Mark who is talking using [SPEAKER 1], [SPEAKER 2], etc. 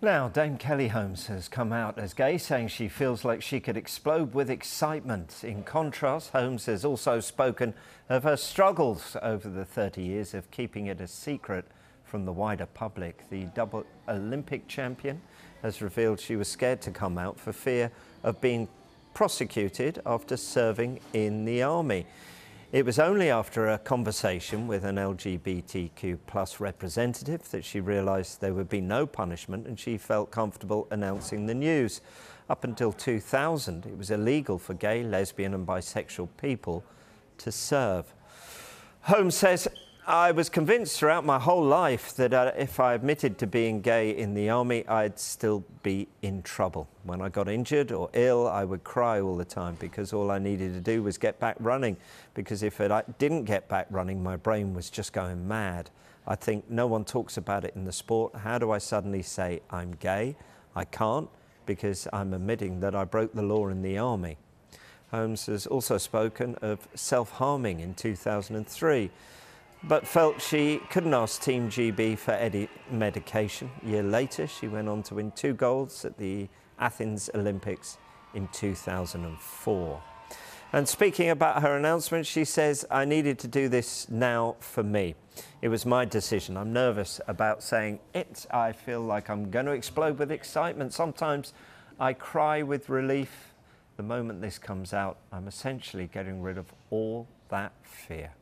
[SPEAKER 1] Now, Dame Kelly Holmes has come out as gay, saying she feels like she could explode with excitement. In contrast, Holmes has also spoken of her struggles over the 30 years of keeping it a secret from the wider public. The double Olympic champion has revealed she was scared to come out for fear of being prosecuted after serving in the army. It was only after a conversation with an LGBTQ plus representative that she realised there would be no punishment and she felt comfortable announcing the news. Up until 2000, it was illegal for gay, lesbian and bisexual people to serve. Holmes says I was convinced throughout my whole life that uh, if I admitted to being gay in the army, I'd still be in trouble. When I got injured or ill, I would cry all the time because all I needed to do was get back running. Because if I didn't get back running, my brain was just going mad. I think no one talks about it in the sport. How do I suddenly say I'm gay? I can't because I'm admitting that I broke the law in the army. Holmes has also spoken of self harming in 2003 but felt she couldn't ask Team GB for any medication. A year later, she went on to win two golds at the Athens Olympics in 2004. And speaking about her announcement, she says, I needed to do this now for me. It was my decision. I'm nervous about saying it. I feel like I'm going to explode with excitement. Sometimes I cry with relief. The moment this comes out, I'm essentially getting rid of all that fear.